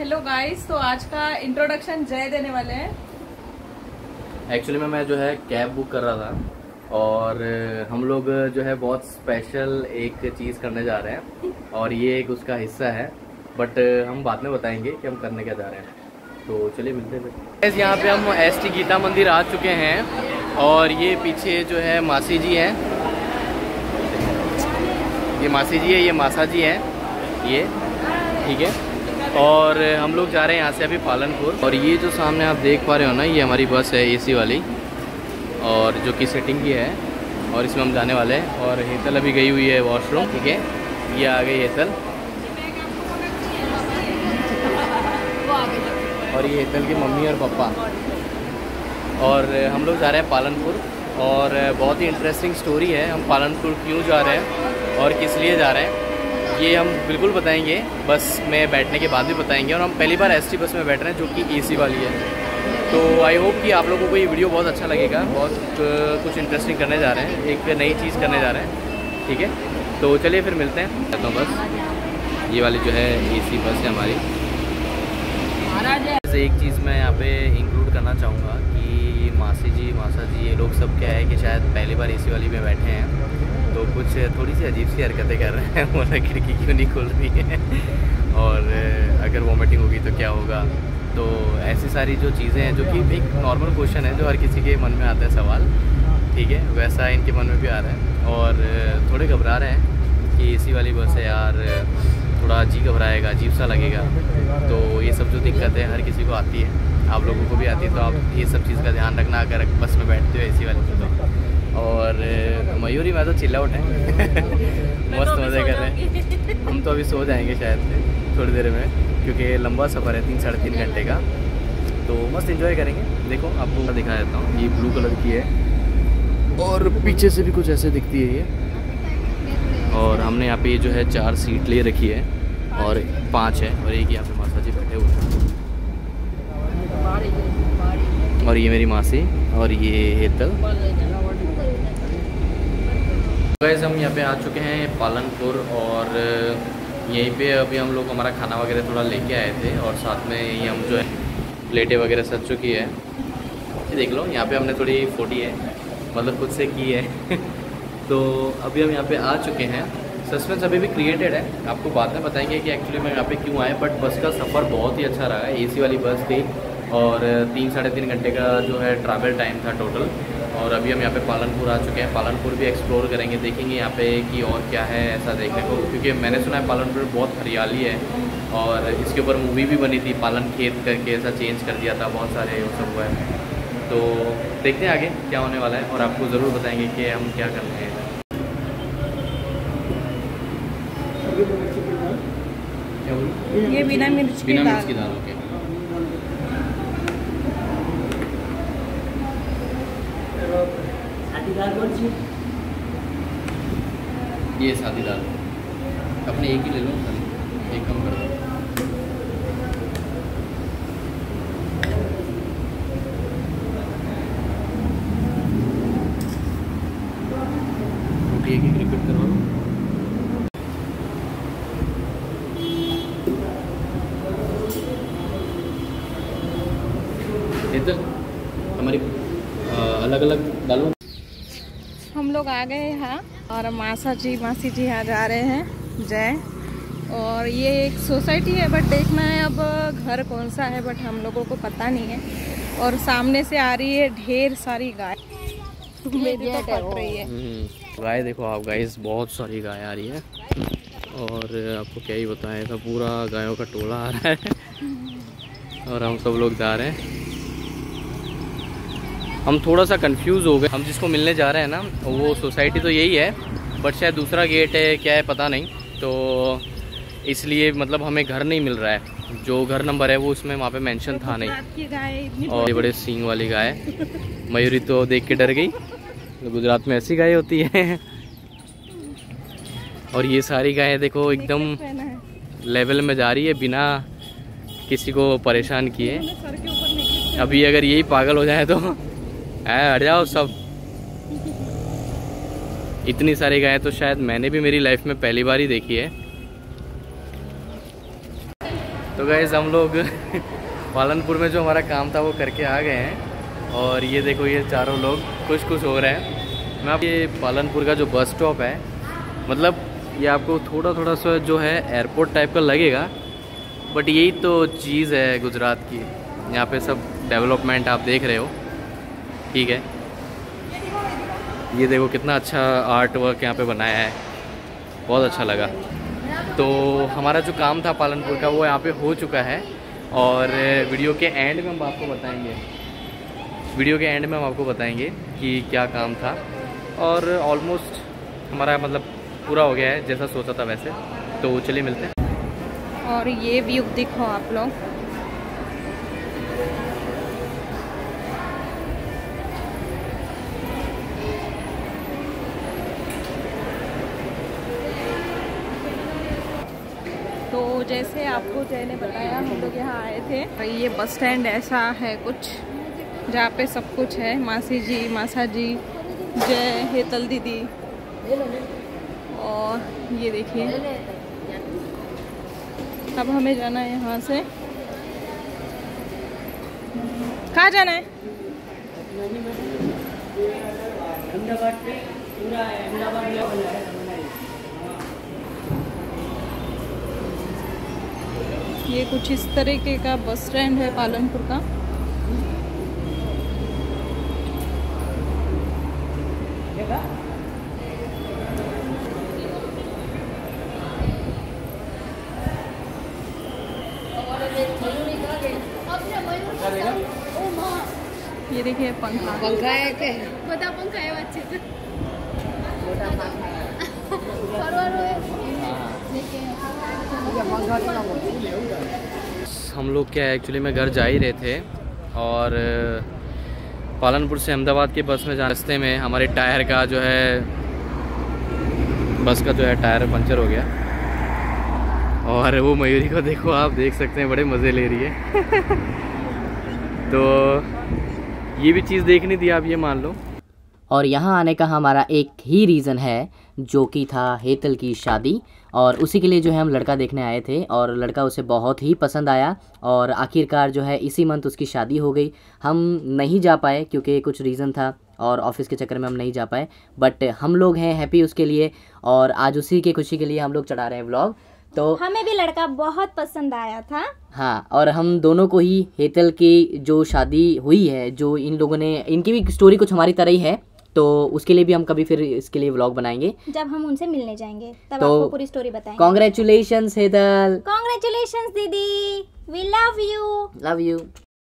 Hello guys तो आज का इंट्रोडक्शन जय देने वाले हैं। एक्चुअली में, मैं जो है कैब बुक कर रहा था और हम लोग जो है बहुत स्पेशल एक चीज़ करने जा रहे हैं और ये एक उसका हिस्सा है। बट हम बाद में बताएँगे कि हम करने क्या जा रहे हैं। तो चलिए मिलते हैं यहाँ पे हम एस टी गीता मंदिर आ चुके हैं और ये पीछे जो है मासी जी हैं। ये मासी जी है, ये मासा जी हैं। ये, ठीक है। और हम लोग जा रहे हैं यहाँ से अभी पालनपुर। और ये जो सामने आप देख पा रहे हो ना, ये हमारी बस है एसी वाली। और जो कि सेटिंग की है, और इसमें हम जाने वाले हैं। और हेतल अभी गई हुई है वॉशरूम ठीक है? ये आ गई हेतल। और ये हेतल की मम्मी और पापा। और हम लोग जा रहे हैं पालनपुर। और बहुत ही इंटरेस्टिंग स्टोरी है, हम पालनपुर क्यों जा रहे हैं, और किस लिए जा रहे हैं। ये हम बिल्कुल बताएँगे। बस में बैठने के बाद भी बताएँगे और हम पहली बार एसटी बस में बैठ रहे हैं जो कि एसी वाली है। तो आई होप कि आप लोगों को ये वीडियो बहुत अच्छा लगेगा, बहुत कुछ इंटरेस्टिंग करने जा रहे हैं, एक नई चीज़ करने जा रहे हैं। ठीक है? तो चलिए फिर मिलते हैं। कहता हूँ बस, ये वाली जो है एसी बस है हमारी। जैसे एक चीज़ मैं यहाँ पे इंक्लूड करना चाहूँगा कि मासी जी, मासा जी, ये लोग सब क्या है कि शायद पहली बार एसी वाली में बैठे हैं। तो कुछ थोड़ी सी अजीब सी हरकतें कर रहे हैं बोला खिड़की क्यों नहीं खुल रही है? और अगर वॉमिटिंग होगी तो क्या होगा? तो ऐसी सारी जो चीज़ें हैं, जो कि एक नॉर्मल क्वेश्चन है, जो हर किसी के मन में आता है सवाल, ठीक है? वैसा इनके मन में भी आ रहा है। और थोड़े घबरा रहे हैं कि एसी वाली बस है यार, थोड़ा जी घबराएगा, अजीब सा लगेगा। तो ये सब जो दिक्कत है, हर किसी को आती है। आप लोगों को भी आती है तो आप ये सब चीज़ का ध्यान रखना, अगर बस में बैठते हो एसी वाली तो। और मयूरी मैं तो चिल्ला उठे मस्त मज़े कर रहे हैं। हम तो अभी सो जाएँगे शायद से थोड़ी देर में क्योंकि लंबा सफ़र है तीन साढ़े तीन घंटे का। तो मस्त इन्जॉय करेंगे। देखो आपको मैं दिखा देता हूँ ये ब्लू कलर की है। और पीछे से भी कुछ ऐसे दिखती है ये। और हमने यहाँ पे जो है चार सीट ले रखी है और पाँच है और एक यहाँ पे मासा जी बैठे हुए हैं। और ये मेरी मासी और ये हेतल। गैस हम यहाँ पे आ चुके हैं पालनपुर और यहीं पे अभी हम लोग हमारा खाना वगैरह थोड़ा लेके आए थे और साथ में ये हम जो है प्लेटें वगैरह सज चुकी है। ये देख लो, यहाँ पे हमने थोड़ी फोटी है मतलब खुद से की है। तो अभी हम यहाँ पे आ चुके हैं। सस्पेंस अभी भी क्रिएटेड है, आपको बाद में बताएँगे कि एक्चुअली मैं यहाँ पे क्यों आए बट बस का सफ़र बहुत ही अच्छा रहा है एसी वाली बस थी और तीन साढ़े तीन घंटे का जो है ट्रैवल टाइम था टोटल और अभी हम यहाँ पे पालनपुर आ चुके हैं। पालनपुर भी एक्सप्लोर करेंगे देखेंगे यहाँ पे कि और क्या है ऐसा देखने को। क्योंकि मैंने सुना है पालनपुर बहुत हरियाली है और इसके ऊपर मूवी भी बनी थी पालन खेत करके ऐसा चेंज कर दिया था बहुत सारे वो सब हुआ है। तो देखते हैं आगे क्या होने वाला है और आपको ज़रूर बताएँगे कि हम क्या कर रहे हैं। ये बिना मिर्च की बिना मिर्च दाल दाल ये सादी दाल अपने एक ही ले लो एक कम कर दो। हमारी अलग अलग डालो हम लोग आ गए यहाँ और मासा जी मासी जी यहाँ जा रहे हैं। जय। और ये एक सोसाइटी है बट देखना है अब घर कौन सा है बट हम लोगों को पता नहीं है। और सामने से आ रही है ढेर सारी गाय। मेरी तो पट रही है। हम्म, गाय देखो आप गाइस बहुत सारी गाय आ रही है। और आपको क्या ही बताएँ तो पूरा गायों का टोला आ रहा है। और हम सब लोग जा रहे हैं। हम थोड़ा सा कंफ्यूज हो गए। हम जिसको मिलने जा रहे हैं ना वो सोसाइटी तो यही है बट शायद दूसरा गेट है क्या है पता नहीं। तो इसलिए मतलब हमें घर नहीं मिल रहा है। जो घर नंबर है वो उसमें वहाँ पे मेंशन था नहीं। और ये बड़े सींग वाली गाय मयूरी तो देख के डर गई। तो गुजरात में ऐसी गाय होती है। और ये सारी गायें देखो एकदम लेवल में जा रही है बिना किसी को परेशान किए। अभी अगर यही पागल हो जाए तो हट जाओ सब। इतनी सारी गायें तो शायद मैंने भी मेरी लाइफ में पहली बार ही देखी है। तो गैस हम लोग पालनपुर में जो हमारा काम था, वो करके आ गए हैं। और ये देखो, ये चारों लोग खुश खुश हो रहे हैं। मैं आप ये पालनपुर का जो बस स्टॉप है मतलब ये आपको थोड़ा थोड़ा सा जो है एयरपोर्ट टाइप का लगेगा। बट यही तो चीज़ है गुजरात की। यहाँ पे सब डेवलपमेंट आप देख रहे हो। ठीक है। ये देखो कितना अच्छा आर्ट वर्क यहाँ पे बनाया है। बहुत अच्छा लगा। तो हमारा जो काम था पालनपुर का, वो यहाँ पे हो चुका है और वीडियो के एंड में हम आपको बताएँगे। वीडियो के एंड में हम आपको बताएँगे कि क्या काम था। और ऑलमोस्ट हमारा मतलब पूरा हो गया है, जैसा सोचा था वैसे। तो चलिए मिलते हैं। और ये व्यू देखो आप लोग। जैसे आपको जय ने बताया, हम लोग यहाँ आए थे। और ये बस स्टैंड ऐसा है कुछ, जहाँ पे सब कुछ है। मासी जी, मासा जी, जय, हेतल दीदी। और ये देखिए। अब हमें जाना है यहाँ से। कहाँ जाना है। ये कुछ इस तरीके का बस स्टैंड है पालनपुर का। ये देखिए पंखा। पंखा है के बता पंखा है अच्छे से छोटा पंखा है। और और हाँ। देखिए हम लोग क्या है एक्चुअली में घर जा ही रहे थे और पालनपुर से अहमदाबाद के बस में जा रस्ते में हमारे टायर का जो है, बस का जो है टायर पंचर हो गया। और वो मयूरी को देखो, आप देख सकते हैं, बड़े मज़े ले रही है। तो ये भी चीज़ देखनी थी आप, ये मान लो। और यहाँ आने का हमारा एक ही रीज़न है जो कि था हेतल की शादी। और उसी के लिए जो है हम लड़का देखने आए थे और लड़का उसे बहुत ही पसंद आया और आखिरकार जो है इसी मंथ उसकी शादी हो गई। हम नहीं जा पाए क्योंकि कुछ रीज़न था और ऑफ़िस के चक्कर में हम नहीं जा पाए। बट हम लोग हैं हैप्पी उसके लिए और आज उसी के खुशी के लिए हम लोग चढ़ा रहे हैं व्लॉग तो हमें भी लड़का बहुत पसंद आया था। हाँ और हम दोनों को ही हेतल की जो शादी हुई है जो इन लोगों ने इनकी भी स्टोरी कुछ हमारी तरह ही है। तो उसके लिए भी हम कभी फिर इसके लिए व्लॉग बनाएँगे। जब हम उनसे मिलने जाएँगे तब तो- आपको पूरी स्टोरी बताएँगे। कॉन्ग्रेचुलेशन हेदल कॉन्ग्रेचुलेशन दीदी। We love you love you